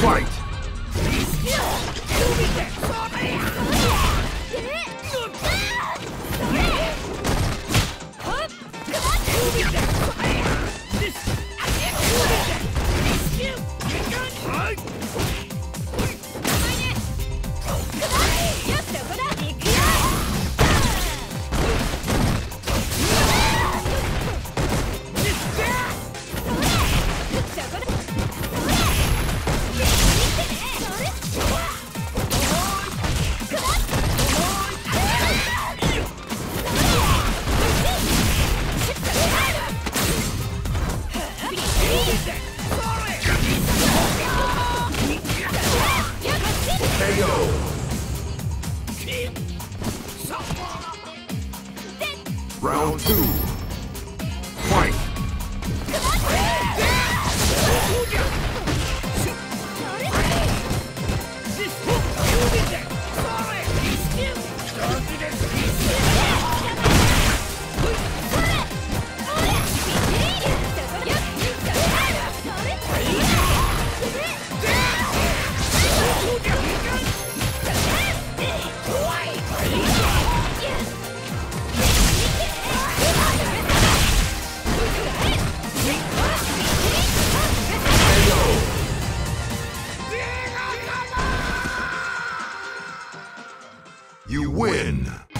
Fight! KO! Round two. You win!